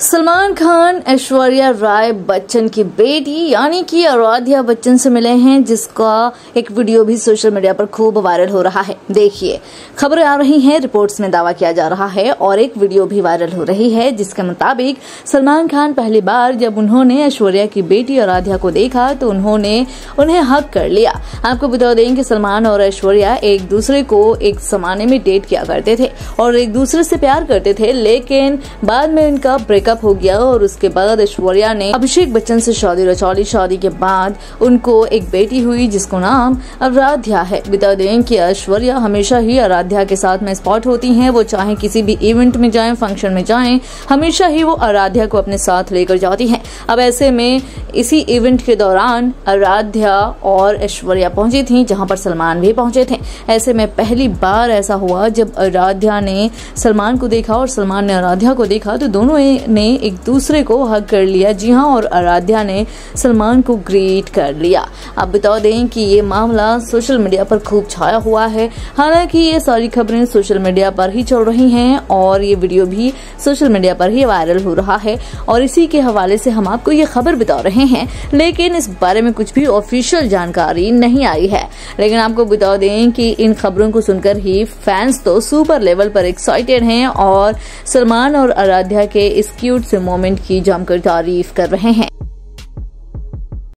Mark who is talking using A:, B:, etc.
A: सलमान खान, ऐश्वर्या राय बच्चन की बेटी, यानी कि आराध्या बच्चन से मिले हैं, जिसका एक वीडियो भी सोशल मीडिया पर खूब वायरल हो रहा है। देखिए, खबरें आ रही हैं, रिपोर्ट्स में दावा किया जा रहा है, और एक वीडियो भी वायरल हो रही है, जिसके मुताबिक सलमान खान पहली बार जब उन्होंने ऐश्वर्या की बेटी आराध्या को देखा तो उन्होंने उन्हें हक कर लिया। आपको बता दें कि सलमान और ऐश्वर्या एक दूसरे को एक जमाने में डेट किया करते थे, और एक दूसरे से प्यार करते थे, लेकिन बाद में उनका ब्रेकअप ब्रेकअप हो गया और उसके बाद ऐश्वर्या ने अभिषेक बच्चन से शादी रचौली शादी के बाद उनको एक बेटी हुई, जिसको नाम आराध्या है। बता दें कि ऐश्वर्या हमेशा ही आराध्या के साथ में स्पॉट होती हैं। वो चाहे किसी भी इवेंट में जाएँ फ़ंक्शन में जाएँ, हमेशा ही वो आराध्या को अपने साथ लेकर जाती हैं। अब ऐसे में इसी इवेंट के दौरान आराध्या और ऐश्वर्या पहुँची थी, जहाँ पर सलमान भी पहुँचे थे। ऐसे में पहली बार ऐसा हुआ, जब आराध्या ने सलमान को देखा और सलमान ने आराध्या को देखा तो दोनों ने ने एक दूसरे को हक कर लिया। जी हाँ और आराध्या ने सलमान को ग्रीट कर लिया। आप बता दें कि ये मामला सोशल मीडिया पर खूब छाया हुआ है। हालाँकि ये सारी खबरें सोशल मीडिया पर ही चल रही हैं और ये वीडियो भी सोशल मीडिया पर ही वायरल हो रहा है। और इसी के हवाले से हम आपको ये खबर बता रहे हैं, लेकिन इस बारे में कुछ भी ऑफिशियल जानकारी नहीं आई है। लेकिन आपको बता दें कि इन खबरों को सुनकर ही फैंस तो सुपर लेवल पर एक्साइटेड हैं और सलमान और आराध्या के इस क्यूट से मोमेंट की जमकर तारीफ़ कर रहे हैं।